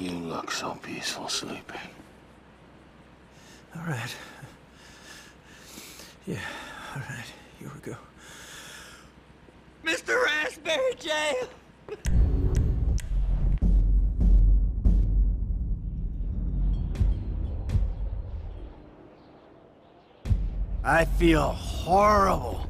You look so peaceful sleeping. All right. Yeah, all right. Here we go. Mr. Raspberry Jail! I feel horrible.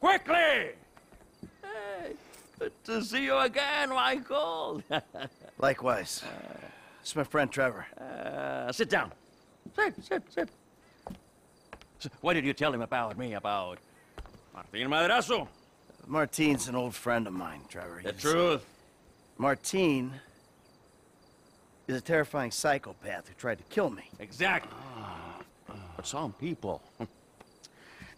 Quickly! Hey, good to see you again, Michael. Likewise. Uh, it's my friend Trevor. uh, sit down. Sit, sit, sit. So, What did you tell him about me, about Martin Madrazo? Martine's an old friend of mine, Trevor. The He's- uh, truth. Martine is a terrifying psychopath who tried to kill me. Exactly. Ah, but some people,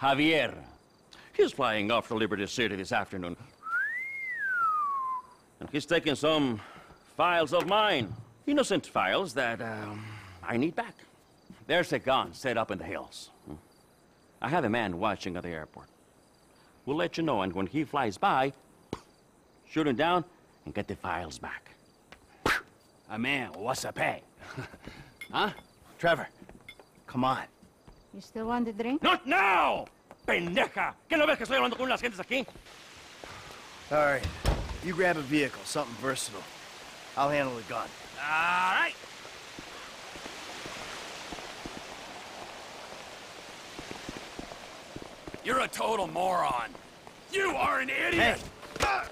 Javier. He's flying off to Liberty City this afternoon. And he's taking some files of mine. Innocent files that um, I need back. There's a gun set up in the hills. I have a man watching at the airport. We'll let you know, and when he flies by, shoot him down and get the files back. A man, what's a pay? huh? Trevor, come on. You still want the drink? Not now! Pendeja! ¿Qué no ves que estoy hablando con las gentes aquí? All right. You grab a vehicle, something versatile. I'll handle the gun. All right. You're a total moron. You are an idiot! Hey!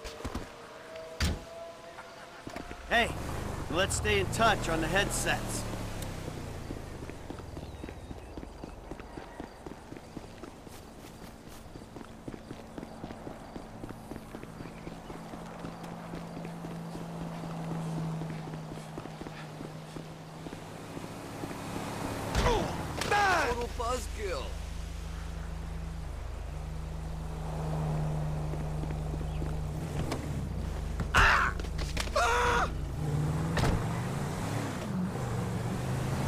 Hey, let's stay in touch on the headsets. Buzzkill.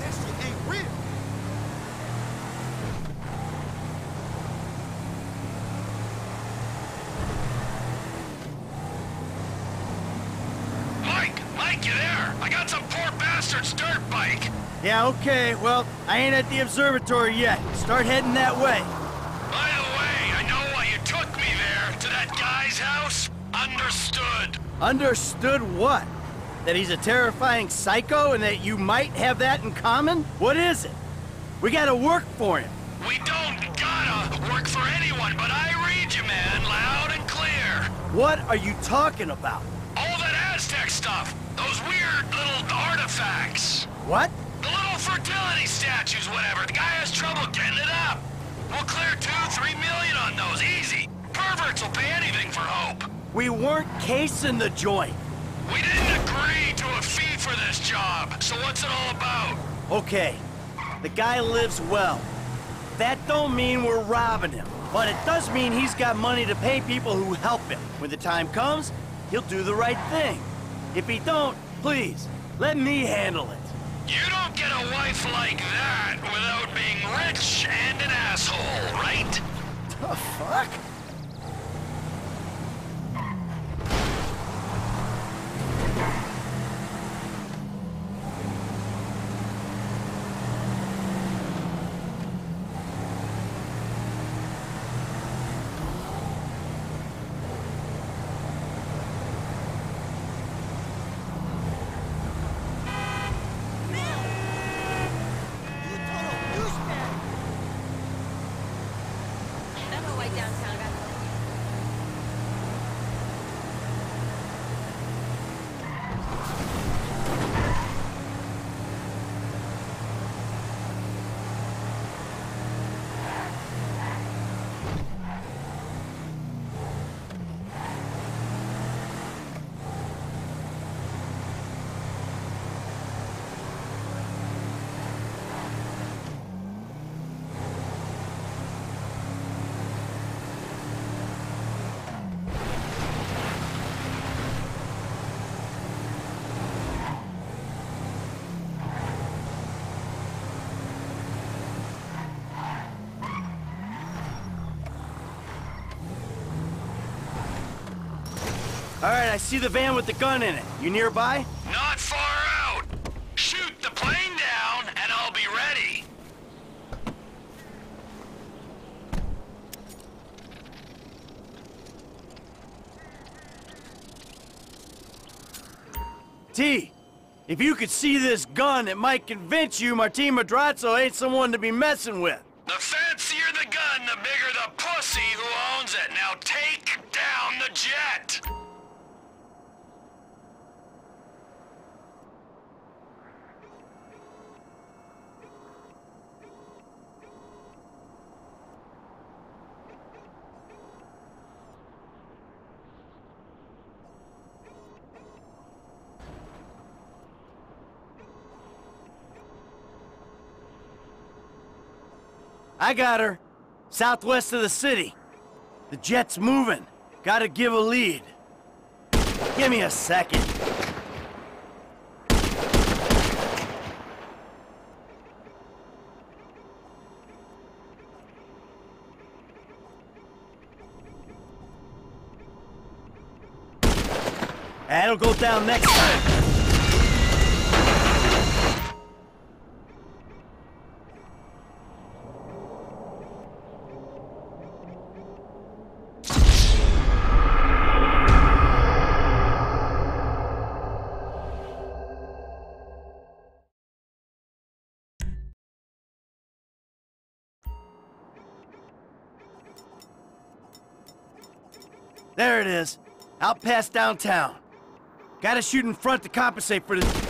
This shit ain't real. Mike! Mike, you there? I got some poor dirt bike! Yeah, okay. Well, I ain't at the observatory yet. Start heading that way. By the way, I know why you took me there, to that guy's house. Understood. Understood what? That he's a terrifying psycho and that you might have that in common? What is it? We gotta work for him. We don't gotta work for anyone, but I read you, man, loud and clear. What are you talking about? All that Aztec stuff, those weird little artifacts. What? The little fertility statues, whatever. The guy has trouble getting it up. We'll clear two, three million on those, easy. Perverts will pay anything for hope. We weren't casing the joint. We didn't agree to a fee for this job, so what's it all about? Okay, the guy lives well. That don't mean we're robbing him, but it does mean he's got money to pay people who help him. When the time comes, he'll do the right thing. If he don't, please, let me handle it. You don't get a wife like that without being rich and an asshole, right? The fuck? I don't know why downtown got All right, I see the van with the gun in it. You nearby? Not far out. Shoot the plane down, and I'll be ready. T, if you could see this gun, it might convince you Martin Madrazo ain't someone to be messing with. I got her. Southwest of the city. The jet's moving. Gotta give a lead. Give me a second. That'll go down next time. There it is. Out past downtown. Gotta shoot in front to compensate for this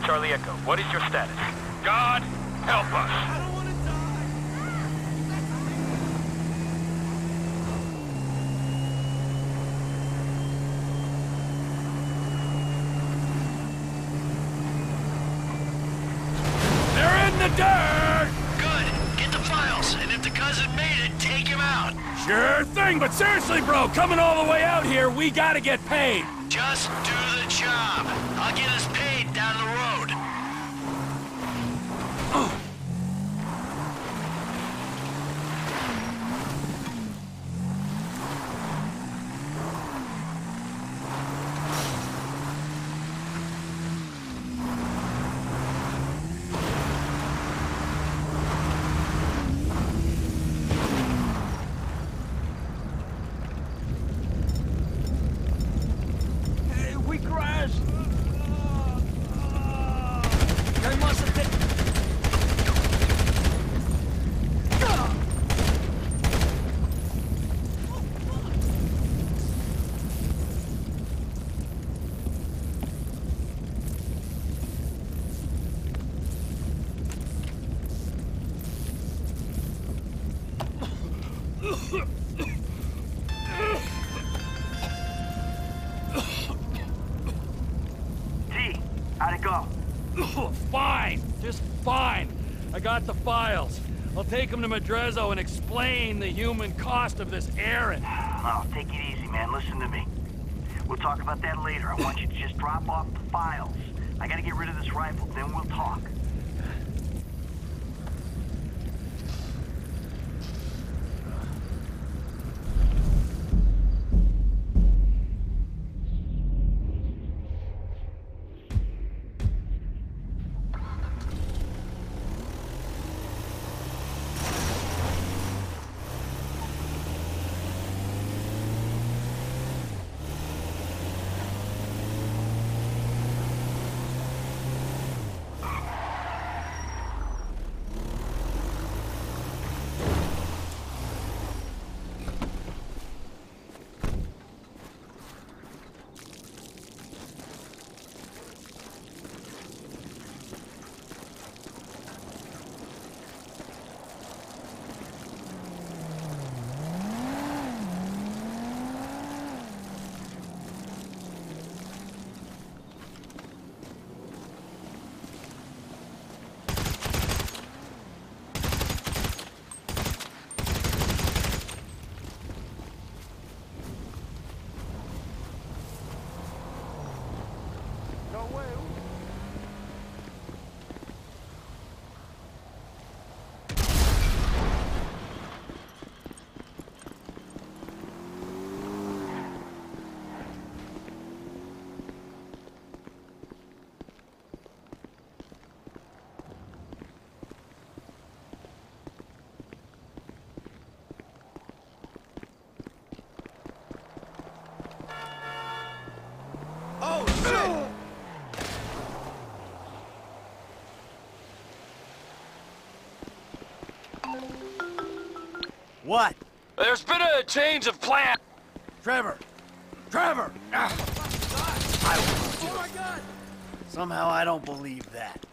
Charlie Echo. What is your status? God, help us! Sure thing, but seriously, bro, coming all the way out here, we gotta get paid. Just do the job. I'll get us paid down the road. Got the files. I'll take them to Madrazo and explain the human cost of this errand. Oh, take it easy, man. Listen to me. We'll talk about that later. I want you to just drop off the files. I gotta get rid of this rifle, then we'll talk. What? There's been a change of plan. Trevor! Trevor! Ah, Oh my god! somehow I don't believe that.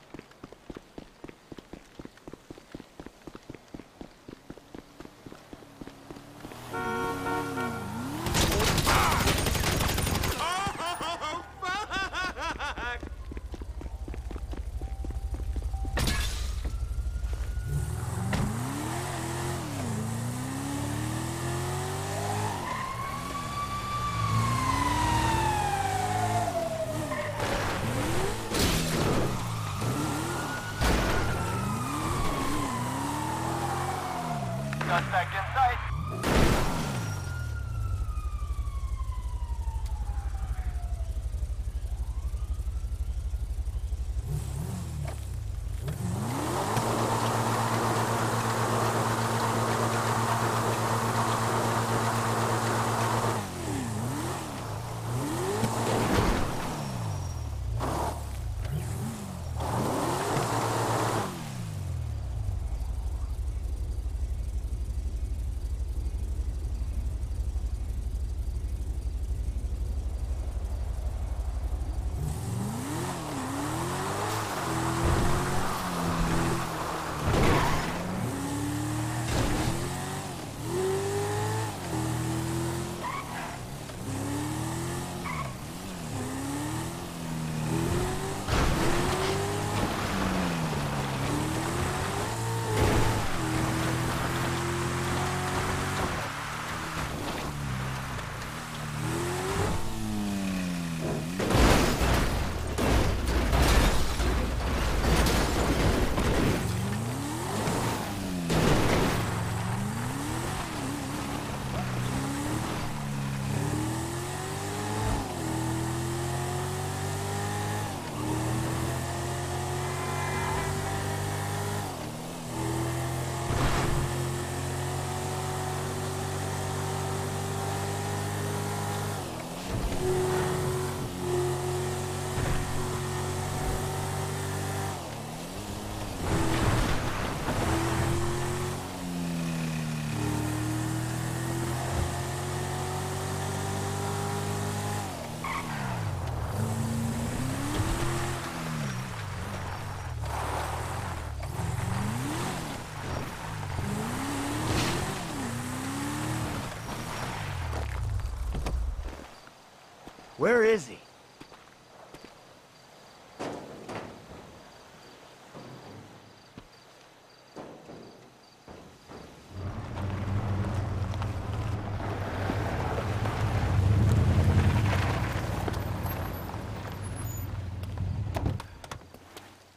Where is he?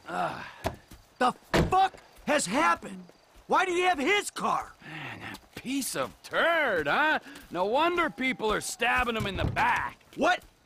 Uh, the fuck has happened? Why do you have his car? Man, that piece of turd, huh? No wonder people are stabbing him in the back. What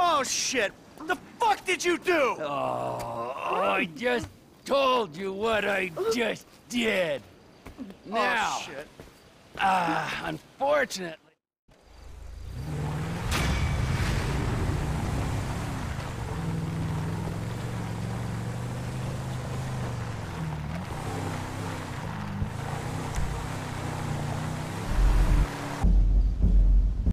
Oh, shit. The fuck did you do? Oh, I just told you what I just did. Now, Oh, shit. uh, unfortunately,